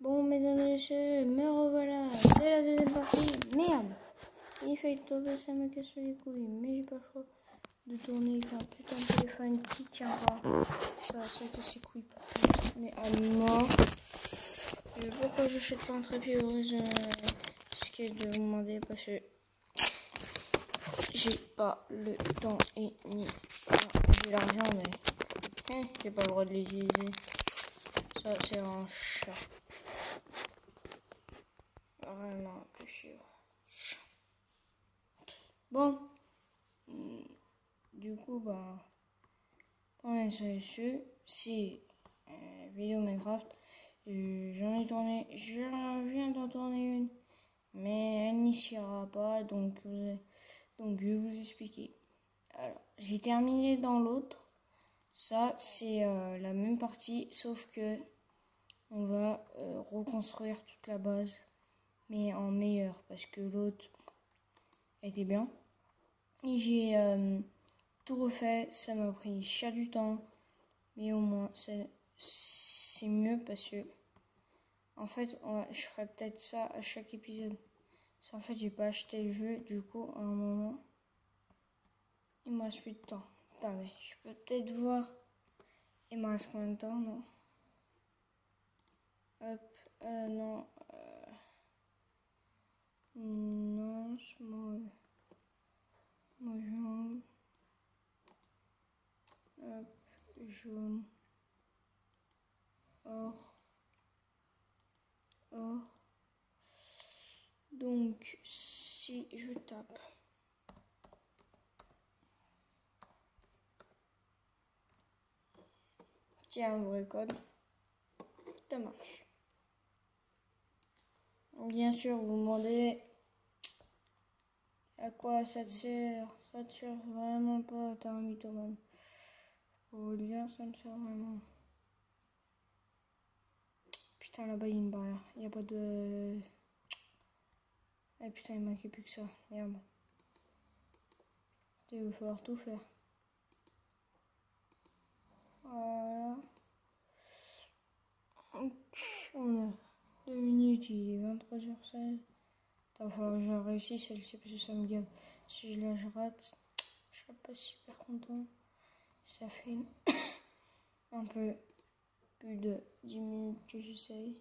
Bon, mesdames et messieurs, me revoilà. C'est la deuxième partie. Merde Il fait tomber, ça me casse les couilles. Mais j'ai pas le choix de tourner avec un putain de téléphone qui tient pas. Ça, ça casse les couilles. Mais à mort. Pourquoi j'achète pas un trépied horizon Ce qui est de vous demander parce que j'ai pas le temps et ni j'ai l'argent, mais hein, j'ai pas le droit de les utiliser. Ça, c'est un chat. Vraiment que chier. Bon. Du coup, bah. Pour l'instant, si euh, vidéo Minecraft, euh, j'en ai tourné, je viens d'en tourner une, mais elle n'y sera pas, donc, euh, donc je vais vous expliquer. Alors, j'ai terminé dans l'autre. Ça, c'est la même partie, sauf que on va reconstruire toute la base, mais en meilleur, parce que l'autre était bien. Et j'ai euh, tout refait, ça m'a pris cher du temps, mais au moins c'est mieux parce que en fait je ferai peut-être ça à chaque épisode. En fait j'ai pas acheté le jeu, du coup à un moment il me reste plus de temps. Attendez, je peux peut-être voir. Il me reste combien de temps, non? Hop, euh, non. Non, small. Jaune. Hop, jaune. Or. Or. Donc, si je tape. Tiens, un vrai code. Ça marche. Bien sûr, vous demandez à quoi ça te sert. Ça te sert vraiment pas. T'as un mythomane. Pour ça me sert vraiment. Putain, là-bas, il y a une barrière. Il n'y a pas de... Eh putain, il manquait plus que ça. Merde. Il va falloir tout faire. Voilà. On a 2 minutes, il est 23h16. Il va falloir que je réussisse celle-ci parce que ça me gave. Si je la rate, je serais pas super content. Ça fait un peu plus de 10 minutes que j'essaye.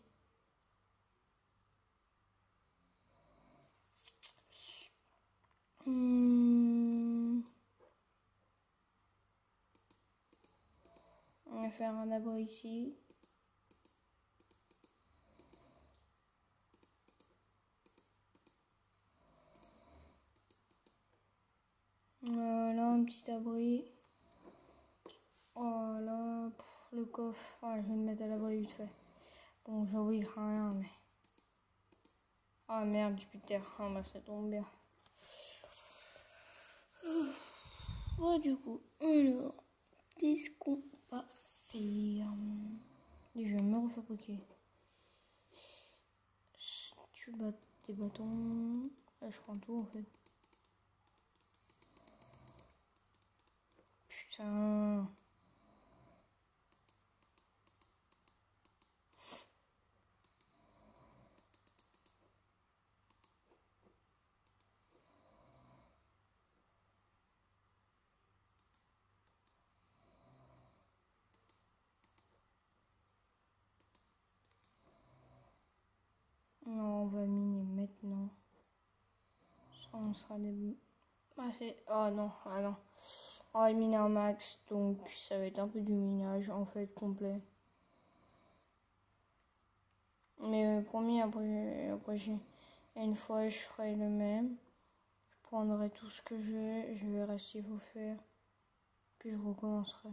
Hmm. On va faire un abri ici. Voilà, un petit abri. Voilà, le coffre. Ah, je vais le mettre à l'abri vite fait. Bon, j'ouvrirai rien, mais... Ah merde, Jupiter. Ah bah ça tombe bien. Ouais, du coup, alors, qu'est-ce qu'on va faire? Je vais me refabriquer. Tu bats des bâtons. Là, je prends tout en fait. Non, on va miner maintenant. Ça, on sera des... Ah. Oh non, ah non. Va miner un max, donc ça va être un peu du minage en fait complet. Mais euh, promis, après, après une fois je ferai le même. Je prendrai tout ce que j'ai, je verrai s'il faut faire. Puis je recommencerai.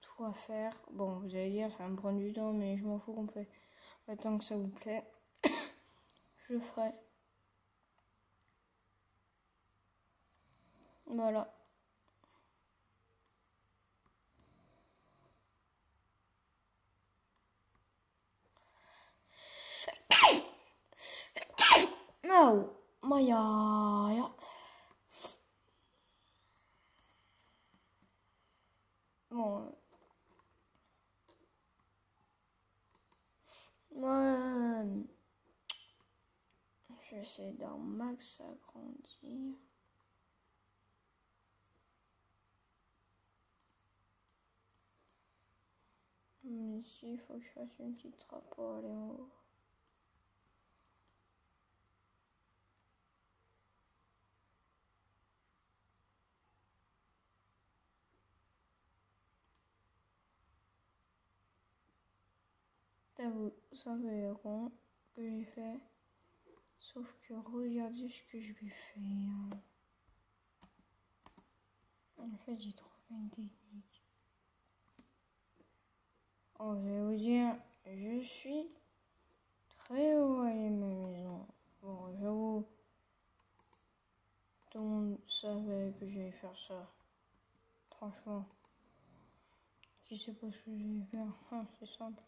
Tout à faire. Bon, vous allez dire, ça me prend du temps, mais je m'en fous complet. Tant que ça vous plaît, je ferai. Voilà. Au, majaaja. Moi. Moi. J'essaie d'un max agrandir. Mais ici, il faut que je fasse une petite trappe pour aller en haut. Vous savez rond que j'ai fait. Sauf que regardez ce que je vais faire. En fait, j'ai trouvé une technique. Oh, je vais vous dire, je suis très haut à ma maison. Bon, j'avoue, tout le monde savait que j'allais faire ça. Franchement, je sais pas ce que je vais faire. Ah, c'est simple.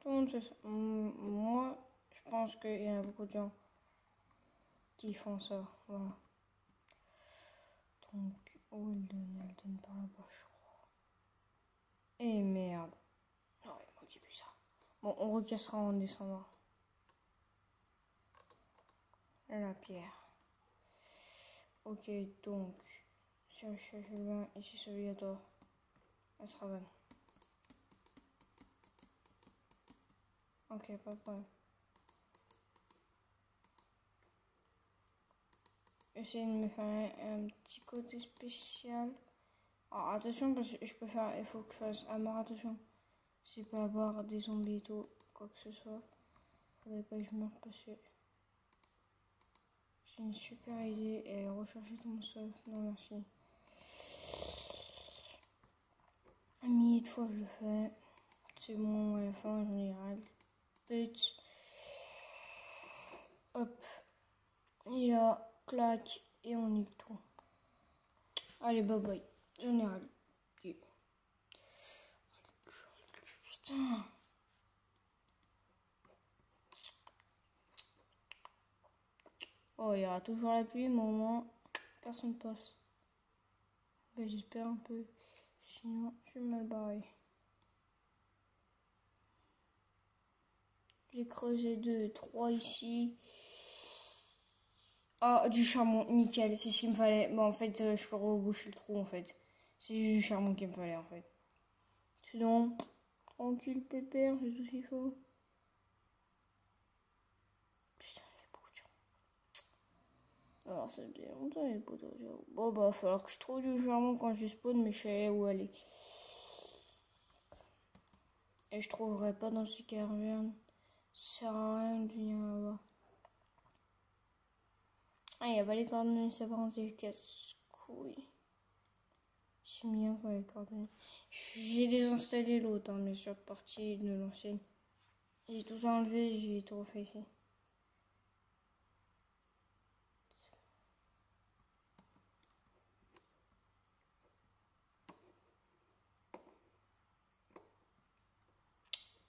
Tout le monde sait ça. Moi, je pense qu'il y a beaucoup de gens qui font ça. Voilà. Donc, Elle donne par là-bas, je Et merde. Non, il manque plus ça. Bon, on recassera en descendant. La pierre. Ok, donc, si on cherche bien, ici, celui à toi, elle sera bonne. Ok, pas de problème. Essayer de me faire un, petit côté spécial. Alors, attention parce que je peux faire, il faut que je fasse à mort attention. C'est pas avoir des zombies et tout, quoi que ce soit. Faudrait pas que je meure parce que j'ai une super idée et rechercher mon sol. Non merci. Un millier de fois je le fais. C'est bon à la fin en général. Hop. Et là clac, et on nique tout. Allez, bye bye. Ras Putain. Oh, il y aura toujours la pluie, mais au moins, personne passe. Ben, J'espère un peu. Sinon, je suis mal. J'ai creusé deux, trois ici. Ah, du charbon, nickel, c'est ce qu'il me fallait. Bon, en fait, euh, je peux reboucher le trou, en fait. C'est juste du charbon qu'il me fallait, en fait. Sinon, tranquille, pépère, c'est tout ce qu'il faut. Putain, y de charbon. Alors, ça fait longtemps, y pas de Bon, bah, il va falloir que je trouve du charbon quand je spawn, mais je sais où aller. Et je trouverai pas dans ces cavernes. Ça sert à rien de venir là-bas. Ah, il n'y a pas les coordonnées, ça par contre, casse-couille. J'ai mis un peu les coordonnées. J'ai désinstallé l'autre, hein, mais sur partie de l'ancienne. J'ai tout enlevé, j'ai tout refait ici.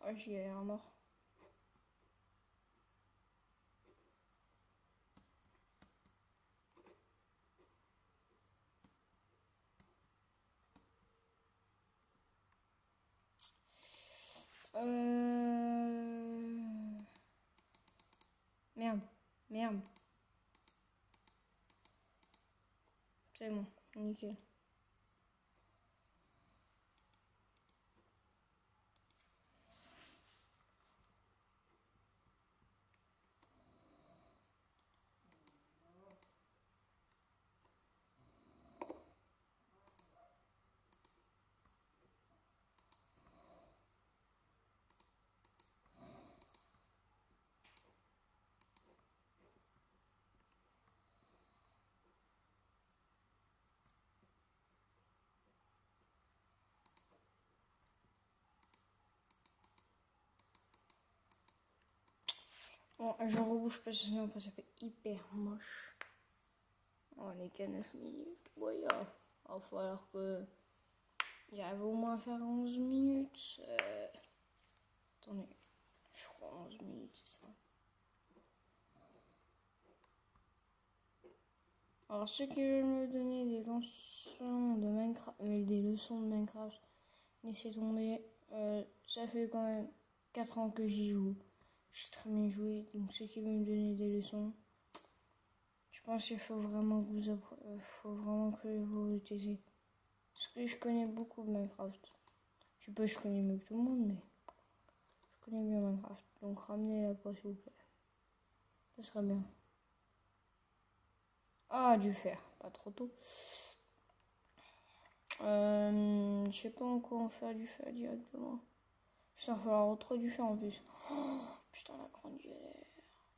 Oh, j'y ai l'air mort. Euh... Merde, merde. C'est bon, nickel. Bon, je rebouche pas sinon ça fait hyper moche. On est qu'à 9 minutes. Ouais, il va falloir que j'arrive au moins à faire 11 minutes. Euh... Attendez, je crois 11 minutes, c'est ça. Alors, ceux qui veulent me donner des leçons de Minecraft, euh, des leçons de Minecraft, laissez tomber. Euh, ça fait quand même 4 ans que j'y joue. J'ai très bien joué. Donc ceux qui veulent me donner des leçons, je pense qu'il faut vraiment que vous, euh, faut vraiment que vous utilisez. Parce que je connais beaucoup Minecraft. Je sais pas, je connais mieux que tout le monde, mais je connais bien Minecraft. Donc ramenez la pas s'il vous plaît. Ça serait bien. Ah, du fer, pas trop tôt. Euh, je sais pas encore en faire du fer directement. Putain, il va falloir trop du fer en plus. Oh, la grande galère.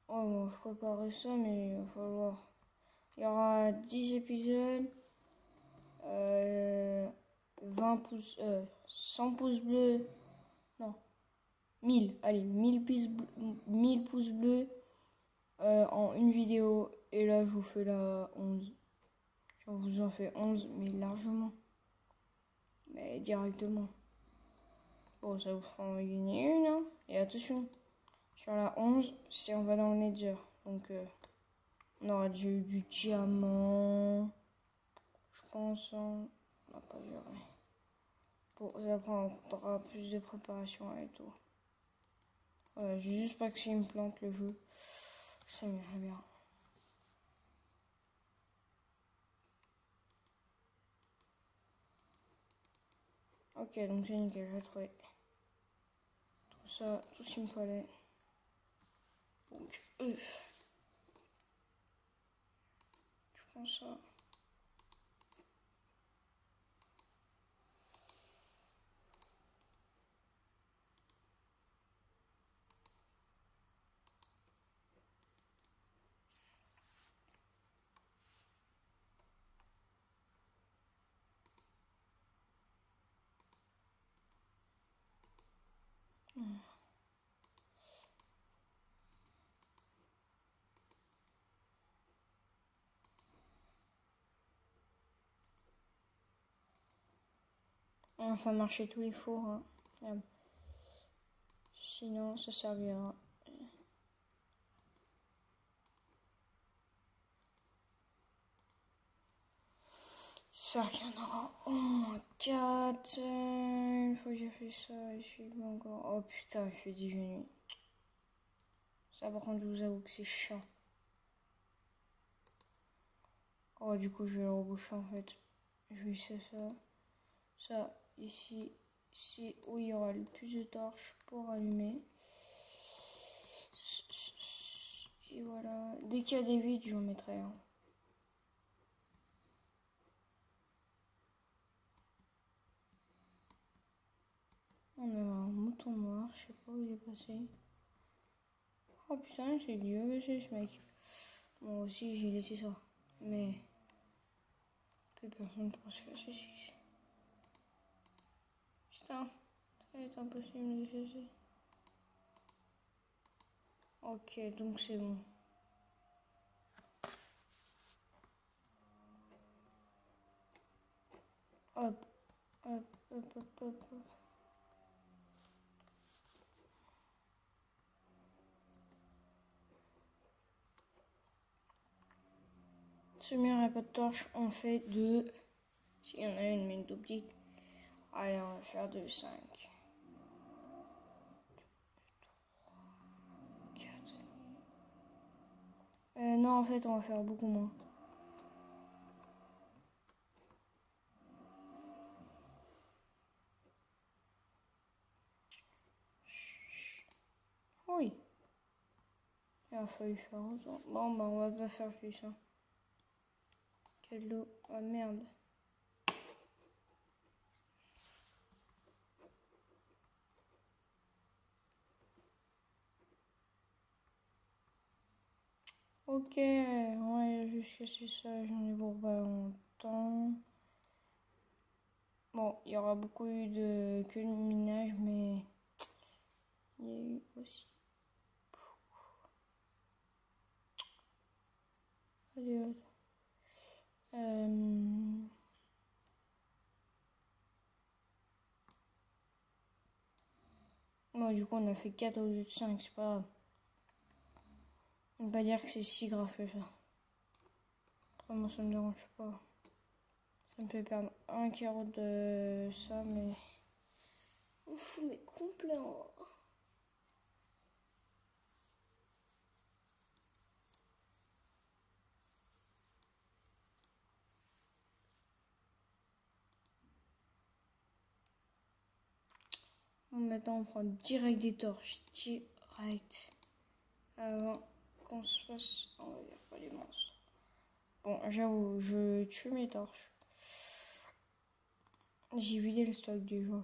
Oh, bon, je préparerai ça, mais il va falloir. Il y aura 10 épisodes. Euh, 20 pouces. Euh, 100 pouces bleus. Non. 1000. Allez, 1000 pouces, 1000 pouces bleus euh, en une vidéo. Et là, je vous fais la 11. Je vous en fais 11, mais largement. Mais directement. Bon, ça vous fera en gagner une. Hein. Et attention, sur la 11, si on va dans le Nether. Donc, euh, on aura eu du diamant. Je pense. Hein. On n'a pas géré. Bon, ça prendra plus de préparation et tout. Voilà, juste pas que s'il me plante le jeu. Ça m'irait bien. Ok, donc c'est nickel, j'ai trouvé tout ça, tout ce qu'il me fallait. Donc, euh, je prends ça. On va marcher tous les fours. Hein. Sinon, ça servira. J'espère qu'il y en aura au moins 4. Une fois que j'ai fait ça, je suis encore. Oh putain, il fait 10 nuit. Ça, par contre, je vous avoue que c'est chiant. Oh, du coup, je vais le reboucher en fait. Je vais essayer ça. Ça, Ici, c'est où il y aura le plus de torches pour allumer. Et voilà. Dès qu'il y a des vides, je mettrai un. On a un mouton noir, je sais pas où il est passé. Oh putain, c'est Dieu, ce mec. Moi aussi, j'ai laissé ça. Mais plus personne ne pense que c'est ça est impossible de chercher. Ok, donc c'est bon. Hop, hop, hop, hop, hop, hop. Ce mur n'a pas de torche, on fait deux. S'il y en a une, mais une tout petite. Allez, on va faire 2, 5. 4. Euh, non, en fait, on va faire beaucoup moins. Oui. Il a fallu faire autant. Bon, bah, on va pas faire plus. Hein. Quelle eau. Ah, merde. Ok, ouais, jusqu'à c'est ça, j'en ai pour pas longtemps. Bon, il y aura beaucoup eu de que de minage, mais il y a eu aussi. Allez. Euh... Bon, du coup, on a fait 4 au lieu de 5, c'est pas grave. On dire que c'est si grave que ça. Vraiment, ça me dérange pas. Ça me fait perdre un carreau de ça, mais. On fout, mais complet. Hein. Maintenant, on prend direct des torches. Direct. Avant qu'on se fasse... On va dire pas les monstres. Bon, j'avoue, je tue mes torches. J'ai vidé le stock déjà.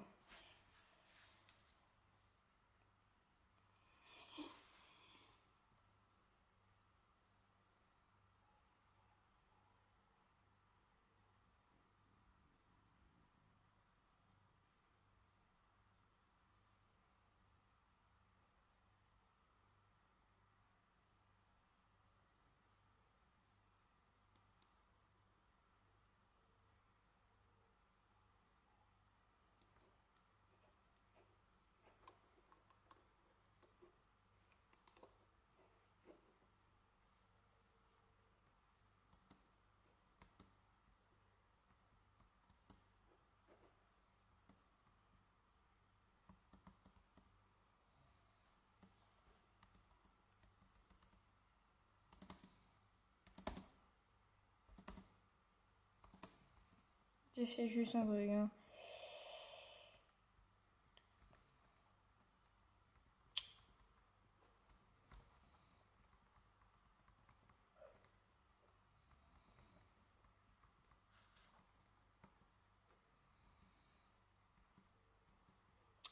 C'est juste un truc. Hein.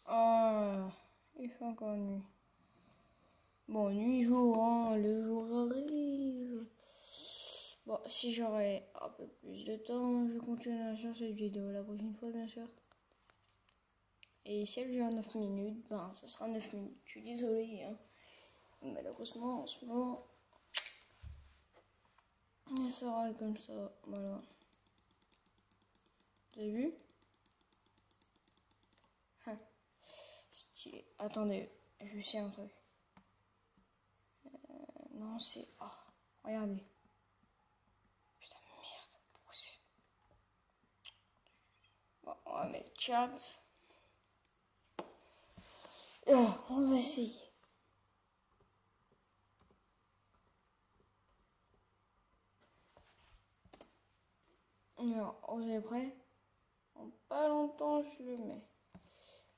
Ah, il fait encore nuit. Bon, nuit, jour, hein, le jour arrive. Bon, si j'aurais un peu plus de temps, je continuerai sur cette vidéo la prochaine fois, bien sûr. Et si elle dure 9 minutes, ben ça sera 9 minutes. Je suis désolée, hein. Malheureusement, en ce moment, ça sera comme ça. Voilà. Vous avez vu? Hein. Attendez, je sais un truc. Euh, non, c'est... Ah, regardez. on va mettre chat. Euh, on va essayer. Vous êtes prêts En pas longtemps, je le mets.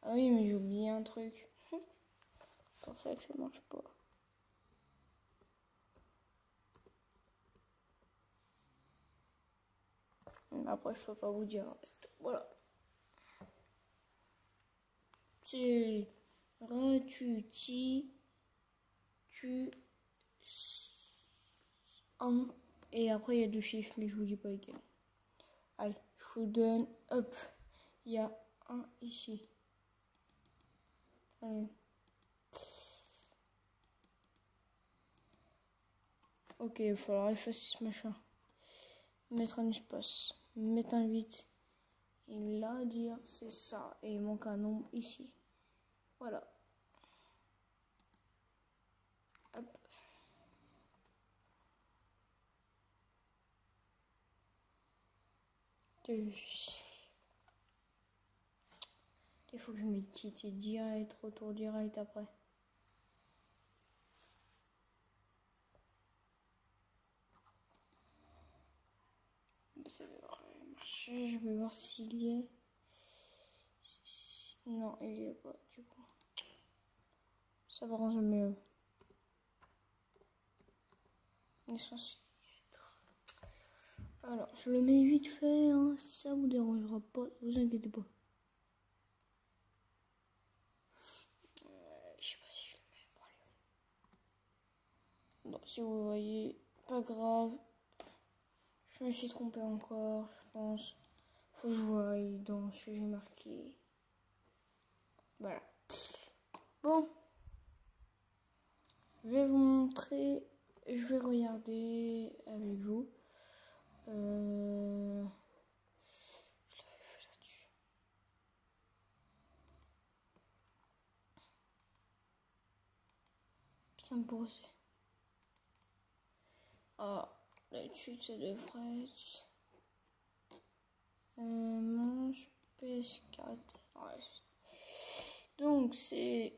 Ah oui, mais j'ai oublié un truc. C'est pour ça que ça marche pas. Après, je peux pas vous dire. Voilà. C'est tu ti tu et après il y a deux chiffres mais je vous dis pas lesquels. Allez, je vous donne hop. Il y a un ici. Allez. Ok, il va falloir effacer ce machin. Mettre un espace. Mettre un 8. Et là, dire c'est ça. Et il manque un nombre ici. Voilà. Hop. Il faut que je mette titre direct, retour direct après. Ça devrait marcher, je vais voir s'il y est. Non, il n'y a pas du coup. Ça va rendre mieux. Être. Alors, je le mets vite fait, hein. ça vous dérangera pas, vous inquiétez pas. Je sais pas si je le mets. Bon, bon, si vous voyez, pas grave. Je me suis trompé encore, je pense. Faut que je voie dans ce que j'ai marqué. Voilà. Bon. Je vais vous montrer. Je vais regarder avec vous. Euh... Je l'avais fait là-dessus. Putain, me Ah, là-dessus, ça devrait être. Euh, manche PS4. Ouais, donc c'est...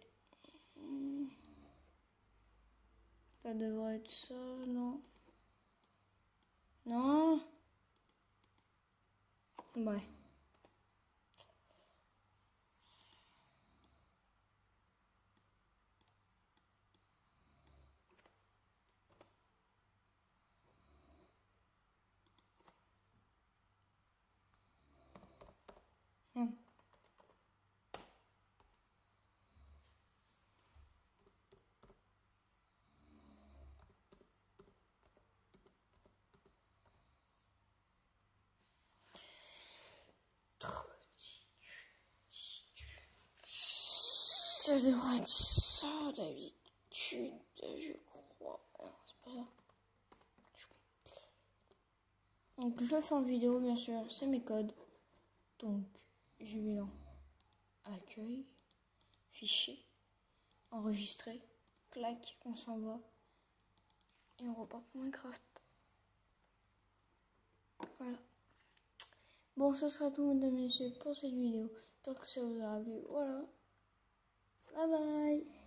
Ça devrait être ça, non Non Ouais. Ça devrait être ça d'habitude, je crois. C'est pas ça. Donc je le fais en vidéo bien sûr, c'est mes codes. Donc je vais dans accueil, fichier, enregistrer, clac, on s'en va et on repart pour Minecraft. Voilà. Bon, ce sera tout, mesdames et messieurs, pour cette vidéo. J'espère que ça vous aura plu. Voilà. Bye bye